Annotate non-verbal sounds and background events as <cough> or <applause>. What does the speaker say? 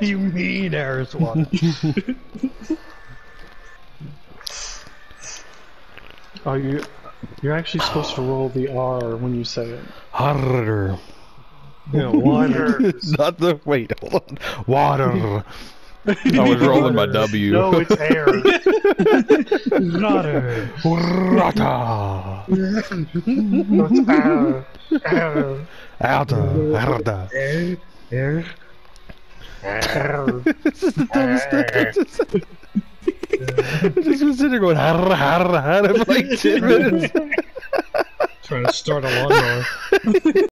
do you mean, Ariswan? <laughs> Oh, you you're actually supposed to roll the R when you say it. Harder. you know, water. <laughs> Not the wait. Hold on. Water. <laughs> I was rolling my W. No, it's air. Water. Rata. no, it's air. Air. Alta. Arda. Air. Air. Air. This is the dumbest thing. I just been sitting there going har har har for like ten minutes. Trying to start a lawnmower. <laughs>